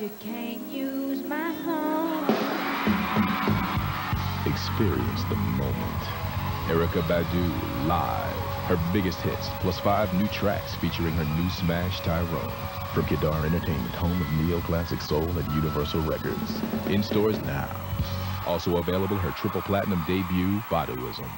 you can't use my home. Experience the moment. Erykah Badu live. Her biggest hits, plus five new tracks featuring her new smash Tyrone. From Kedar Entertainment, home of neoclassic soul and Universal Records. In stores now. Also available her triple platinum debut, Baduizm.